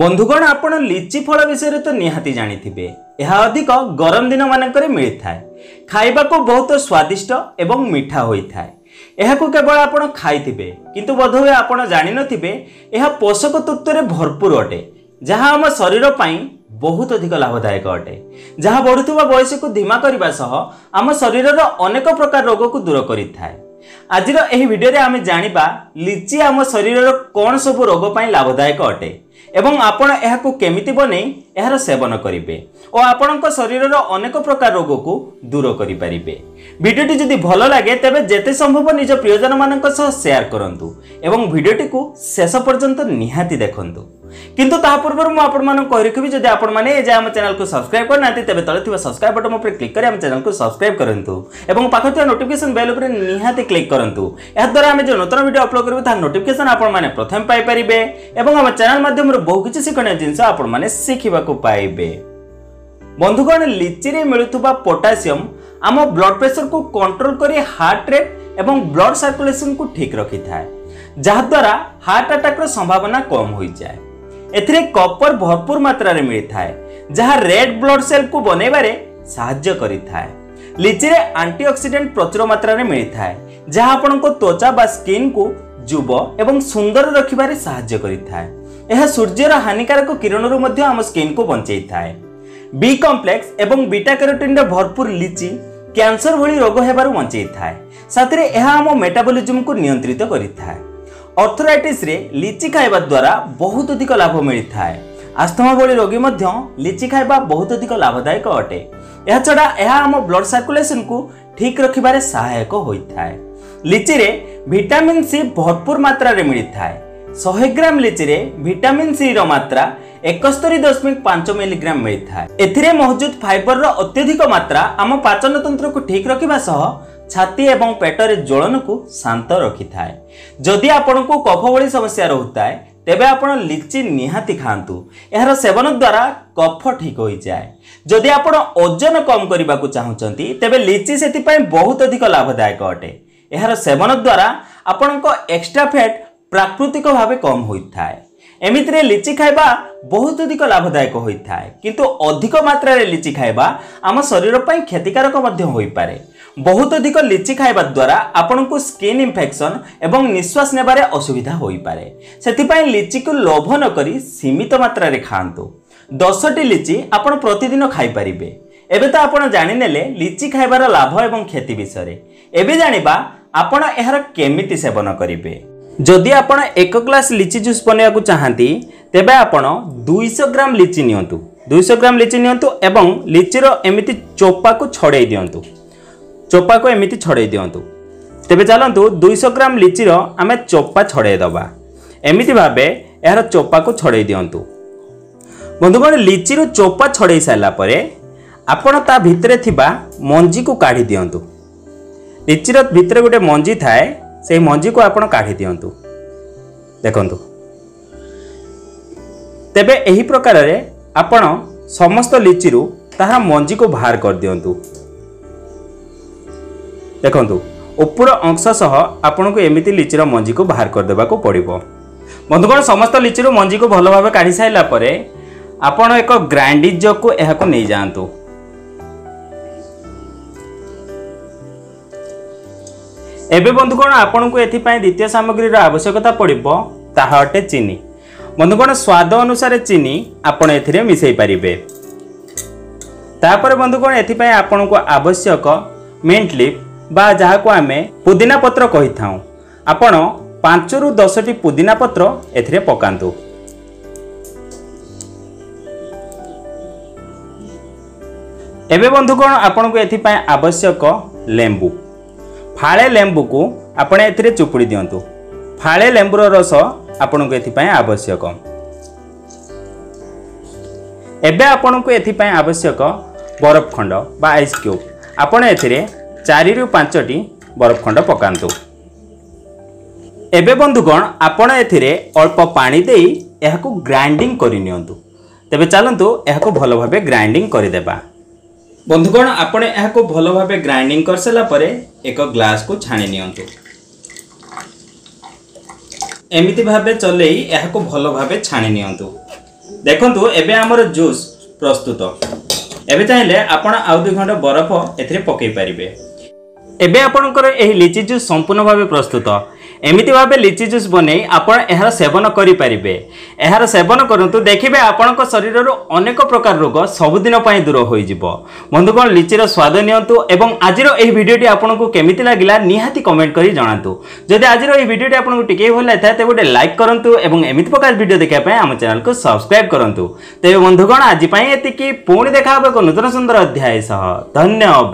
বন্ধুগণ আপনার লিচি ফল বিষয়ে তো নিহতি জাঁথিবে ଏହା ଅଧିକ ଗରମ ଦିନମାନଙ୍କରେ ମିଳିଥାଏ ଖାଇବାକୁ ବହୁତ ସ୍ୱାଦିଷ୍ଟ ଏବଂ ମିଠା ହୋଇଥାଏ ଏହାକୁ କେବଳ ଆପଣ ଖାଇଥିବେ କିନ୍ତୁ ବୋଧହୁଏ ଆପଣ ଜାଣିନଥିବେ ଏହା ପୋଷକ ତତ୍ତ୍ୱରେ ଭରପୁର ଅଟେ ଯାହା ଆମ ଶରୀର ପାଇଁ ବହୁତ ଅଧିକ ଲାଭଦାୟକ ଅଟେ ଯାହା ବଢ଼ୁଥିବା ବୟସକୁ ଧୀମା କରିବା ସହ ଆମ ଶରୀରର ଅନେକ ପ୍ରକାର ରୋଗକୁ ଦୂର କରିଥାଏ ଆଜିର ଏହି ଭିଡ଼ିଓରେ ଆମେ ଜାଣିବା ଲିଚି ଆମ ଶରୀରର କ'ଣ ସବୁ ରୋଗ ପାଇଁ ଲାଭଦାୟକ ଅଟେ ଏବଂ ଆପଣ ଏହାକୁ କେମିତି ବନେଇ ଏହାର ସେବନ କରିବେ ଓ ଆପଣଙ୍କ ଶରୀରର ଅନେକ ପ୍ରକାର ରୋଗକୁ ଦୂର କରିପାରିବେ ভিডিওটি যদি ভালো লাগে তবে যেতে সম্ভব নিজ প্রিয়জন মানুষের সহ সেয়ার করন্তু এবং ভিডিওটি শেষ পর্যন্ত নিহতি দেখুন কিন্তু তাহা পূর্ব মু আপনার কই রাখবি যদি আপনার এ যে আমার চ্যানেলকে সবসক্রাইব করে না তবে তলে থাকা সবসক্রাইব বটন উপরে ক্লিক করে আমার চ্যানেলকে সবসক্রাইব করন্তু এবং পাখে থাকা নোটিফিকেশন বেল উপরে নিহতি ক্লিক করন্তু এদ্বারা আমি যে নতুন ভিডিও আপলোড করবু তার নোটিফিকেশন আপনার প্রথমে পাইপারে এবং আমার চ্যানেল মাধ্যমে বহু কিছু শিক্ষণীয় জিনিস আপনার শিখিবাকু পাইবে বন্ধুগণ লিচিরে মিলুথুবা পটাসিয়াম ଆମ ବ୍ଲଡ଼ ପ୍ରେସରକୁ କଣ୍ଟ୍ରୋଲ କରି ହାର୍ଟ ରେଟ୍ ଏବଂ ବ୍ଲଡ଼ ସାର୍କୁଲେସନକୁ ଠିକ୍ ରଖିଥାଏ ଯାହାଦ୍ୱାରା ହାର୍ଟ ଆଟାକ୍ର ସମ୍ଭାବନା କମ୍ ହୋଇଯାଏ ଏଥିରେ କପର ଭରପୁର ମାତ୍ରାରେ ମିଳିଥାଏ ଯାହା ରେଡ୍ ବ୍ଲଡ଼ ସେଲ୍କୁ ବନେଇବାରେ ସାହାଯ୍ୟ କରିଥାଏ ଲିଚିରେ ଆଣ୍ଟିଅକ୍ସିଡେଣ୍ଟ ପ୍ରଚୁର ମାତ୍ରାରେ ମିଳିଥାଏ ଯାହା ଆପଣଙ୍କ ତ୍ୱଚା ବା ସ୍କିନ୍କୁ ଯୁବ ଏବଂ ସୁନ୍ଦର ରଖିବାରେ ସାହାଯ୍ୟ କରିଥାଏ ଏହା ସୂର୍ଯ୍ୟର ହାନିକାରକ କିରଣରୁ ମଧ୍ୟ ଆମ ସ୍କିନ୍କୁ ବଞ୍ଚେଇଥାଏ ବି କମ୍ପ୍ଲେକ୍ସ ଏବଂ ବିଟା କ୍ୟାରୋଟିନ୍ରେ ଭରପୁର ଲିଚି କ୍ୟାନ୍ସର ଭଳି ରୋଗ ହେବାରୁ ବଞ୍ଚେଇଥାଏ ସାଥିରେ ଏହା ଆମ ମେଟାବୋଲିଜମକୁ ନିୟନ୍ତ୍ରିତ କରିଥାଏ ଅର୍ଥରାଇଟିସ୍ରେ ଲିଚି ଖାଇବା ଦ୍ୱାରା ବହୁତ ଅଧିକ ଲାଭ ମିଳିଥାଏ ଆସ୍ଥମା ଭଳି ରୋଗୀ ମଧ୍ୟ ଲିଚି ଖାଇବା ବହୁତ ଅଧିକ ଲାଭଦାୟକ ଅଟେ ଏହାଛଡ଼ା ଏହା ଆମ ବ୍ଲଡ଼ ସାର୍କୁଲେସନକୁ ଠିକ୍ ରଖିବାରେ ସହାୟକ ହୋଇଥାଏ ଲିଚିରେ ଭିଟାମିନ୍ ସି ଭରପୁର ମାତ୍ରାରେ ମିଳିଥାଏ ଶହେ ଗ୍ରାମ ଲିଚିରେ ଭିଟାମିନ୍ ସି ର ମାତ୍ରା ଏକସ୍ତରୀ ଦଶମିକ ପାଞ୍ଚ ମିଲିଗ୍ରାମ ମିଳିଥାଏ ଏଥିରେ ମହଜୁଦ ଫାଇବରର ଅତ୍ୟଧିକ ମାତ୍ରା ଆମ ପାଚନତନ୍ତ୍ରକୁ ଠିକ୍ ରଖିବା ସହ ଛାତି ଏବଂ ପେଟରେ ଜ୍ୱଳନକୁ ଶାନ୍ତ ରଖିଥାଏ ଯଦି ଆପଣଙ୍କୁ କଫ ଭଳି ସମସ୍ୟା ରହୁଥାଏ ତେବେ ଆପଣ ଲିଚି ନିହାତି ଖାଆନ୍ତୁ ଏହାର ସେବନ ଦ୍ୱାରା କଫ ଠିକ୍ ହୋଇଯାଏ ଯଦି ଆପଣ ଓଜନ କମ୍ କରିବାକୁ ଚାହୁଁଛନ୍ତି ତେବେ ଲିଚି ସେଥିପାଇଁ ବହୁତ ଅଧିକ ଲାଭଦାୟକ ଅଟେ ଏହାର ସେବନ ଦ୍ୱାରା ଆପଣଙ୍କ ଏକ୍ସଟ୍ରା ଫ୍ୟାଟ୍ ପ୍ରାକୃତିକ ଭାବେ କମ୍ ହୋଇଥାଏ ଏମିତିରେ ଲିଚି ଖାଇବା ବହୁତ ଅଧିକ ଲାଭଦାୟକ ହୋଇଥାଏ କିନ୍ତୁ ଅଧିକ ମାତ୍ରାରେ ଲିଚି ଖାଇବା ଆମ ଶରୀର ପାଇଁ କ୍ଷତିକାରକ ମଧ୍ୟ ହୋଇପାରେ ବହୁତ ଅଧିକ ଲିଚି ଖାଇବା ଦ୍ୱାରା ଆପଣଙ୍କୁ ସ୍କିନ୍ ଇନଫେକ୍ସନ୍ ଏବଂ ନିଶ୍ୱାସ ନେବାରେ ଅସୁବିଧା ହୋଇପାରେ ସେଥିପାଇଁ ଲିଚିକୁ ଲୋଭ ନକରି ସୀମିତ ମାତ୍ରାରେ ଖାଆନ୍ତୁ ଦଶଟି ଲିଚି ଆପଣ ପ୍ରତିଦିନ ଖାଇପାରିବେ ଏବେ ତ ଆପଣ ଜାଣିନେଲେ ଲିଚି ଖାଇବାର ଲାଭ ଏବଂ କ୍ଷତି ବିଷୟରେ ଏବେ ଜାଣିବା ଆପଣ ଏହାର କେମିତି ସେବନ କରିବେ ଯଦି ଆପଣ ଏକ ଗ୍ଲାସ୍ ଲିଚି ଜୁସ୍ ବନେଇବାକୁ ଚାହାନ୍ତି ତେବେ ଆପଣ ଦୁଇଶହ ଗ୍ରାମ ଲିଚି ନିଅନ୍ତୁ ଦୁଇଶହ ଗ୍ରାମ ଲିଚି ନିଅନ୍ତୁ ଏବଂ ଲିଚିର ଏମିତି ଚୋପାକୁ ଛଡ଼େଇ ଦିଅନ୍ତୁ ଚୋପାକୁ ଏମିତି ଛଡ଼େଇ ଦିଅନ୍ତୁ ତେବେ ଚାଲନ୍ତୁ ଦୁଇଶହ ଗ୍ରାମ ଲିଚିର ଆମେ ଚୋପା ଛଡ଼େଇଦେବା ଏମିତି ଭାବେ ଏହାର ଚୋପାକୁ ଛଡ଼େଇ ଦିଅନ୍ତୁ ବନ୍ଧୁଗଣ ଲିଚିରୁ ଚୋପା ଛଡ଼େଇ ସାରିଲା ପରେ ଆପଣ ତା ଭିତରେ ଥିବା ମଞ୍ଜିକୁ କାଢ଼ି ଦିଅନ୍ତୁ ଲିଚିର ଭିତରେ ଗୋଟିଏ ମଞ୍ଜି ଥାଏ ସେହି ମଞ୍ଜିକୁ ଆପଣ କାଢ଼ି ଦିଅନ୍ତୁ ଦେଖନ୍ତୁ ତେବେ ଏହି ପ୍ରକାରରେ ଆପଣ ସମସ୍ତ ଲିଚିରୁ ତାହା ମଞ୍ଜିକୁ ବାହାର କରିଦିଅନ୍ତୁ ଦେଖନ୍ତୁ ଉପର ଅଂଶ ସହ ଆପଣଙ୍କୁ ଏମିତି ଲିଚିର ମଞ୍ଜିକୁ ବାହାର କରିଦେବାକୁ ପଡ଼ିବ ବନ୍ଧୁଗଣ ସମସ୍ତ ଲିଚିରୁ ମଞ୍ଜିକୁ ଭଲ ଭାବେ କାଢ଼ି ସାରିଲା ପରେ ଆପଣ ଏକ ଗ୍ରାଇଣ୍ଡିଜକୁ ଏହାକୁ ନେଇଯାଆନ୍ତୁ ଏବେ ବନ୍ଧୁଗଣ ଆପଣଙ୍କୁ ଏଥିପାଇଁ ଦ୍ୱିତୀୟ ସାମଗ୍ରୀର ଆବଶ୍ୟକତା ପଡ଼ିବ ତାହା ଅଟେ ଚିନି ବନ୍ଧୁଗଣ ସ୍ୱାଦ ଅନୁସାରେ ଚିନି ଆପଣ ଏଥିରେ ମିଶାଇ ପାରିବେ ତାପରେ ବନ୍ଧୁଗଣ ଏଥିପାଇଁ ଆପଣଙ୍କୁ ଆବଶ୍ୟକ ମିଣ୍ଟ ଲିପ୍ ବା ଯାହାକୁ ଆମେ ପୁଦିନା ପତ୍ର କହିଥାଉ ଆପଣ ପାଞ୍ଚରୁ ଦଶଟି ପୁଦିନା ପତ୍ର ଏଥିରେ ପକାନ୍ତୁ ଏବେ ବନ୍ଧୁଗଣ ଆପଣଙ୍କୁ ଏଥିପାଇଁ ଆବଶ୍ୟକ ଲେମ୍ବୁ ଫାଳେ ଲେମ୍ବୁକୁ ଆପଣ ଏଥିରେ ଚୁପୁଡ଼ି ଦିଅନ୍ତୁ ଫାଳେ ଲେମ୍ବୁର ରସ ଆପଣଙ୍କୁ ଏଥିପାଇଁ ଆବଶ୍ୟକ ଏବେ ଆପଣଙ୍କୁ ଏଥିପାଇଁ ଆବଶ୍ୟକ ବରଫ ଖଣ୍ଡ ବା ଆଇସ୍ କ୍ୟୁବ୍ ଆପଣ ଏଥିରେ ଚାରିରୁ ପାଞ୍ଚଟି ବରଫ ଖଣ୍ଡ ପକାନ୍ତୁ ଏବେ ବନ୍ଧୁଗଣ ଆପଣ ଏଥିରେ ଅଳ୍ପ ପାଣି ଦେଇ ଏହାକୁ ଗ୍ରାଇଣ୍ଡିଂ କରିନିଅନ୍ତୁ ତେବେ ଚାଲନ୍ତୁ ଏହାକୁ ଭଲ ଭାବେ ଗ୍ରାଇଣ୍ଡିଂ କରିଦେବା বন্ধুগণ আপনি এখন ভালোভাবে গ্রাইন্ডিং করসারা পরে এক গ্লাস কু ছাণি নিয়ন্তু এমিতি ভাবে চলেই এখন ভালোভাবে ছাণি নিয়ন্তু দেখন্তু এবে আমার জুস প্রস্তুত এবে চাইলে আপনার আউ দুই ঘণ্টা বরফ এতে পকাই পারিবে এবে আপনার এই লিচি জুস সম্পূর্ণ ভাবে প্রস্তুত ଏମିତି ଭାବେ ଲିଚି ଜୁସ୍ ବନେଇ ଆପଣ ଏହାର ସେବନ କରିପାରିବେ ଏହାର ସେବନ କରନ୍ତୁ ଦେଖିବେ ଆପଣଙ୍କ ଶରୀରରୁ ଅନେକ ପ୍ରକାର ରୋଗ ସବୁଦିନ ପାଇଁ ଦୂର ହୋଇଯିବ ବନ୍ଧୁଗଣ ଲିଚିର ସ୍ୱାଦ ନିଅନ୍ତୁ ଏବଂ ଆଜିର ଏହି ଭିଡ଼ିଓଟି ଆପଣଙ୍କୁ କେମିତି ଲାଗିଲା ନିହାତି କମେଣ୍ଟ କରି ଜଣାନ୍ତୁ ଯଦି ଆଜିର ଏହି ଭିଡ଼ିଓଟି ଆପଣଙ୍କୁ ଟିକେ ଭଲ ଲାଗିଥାଏ ତେବେ ଗୋଟେ ଲାଇକ୍ କରନ୍ତୁ ଏବଂ ଏମିତି ପ୍ରକାର ଭିଡ଼ିଓ ଦେଖିବା ପାଇଁ ଆମ ଚ୍ୟାନେଲକୁ ସବସ୍କ୍ରାଇବ୍ କରନ୍ତୁ ତେବେ ବନ୍ଧୁଗଣ ଆଜି ପାଇଁ ଏତିକି ପୁଣି ଦେଖା ହେବ ଏକ ନୂତନ ସୁନ୍ଦର ଅଧ୍ୟାୟ ସହ ଧନ୍ୟବାଦ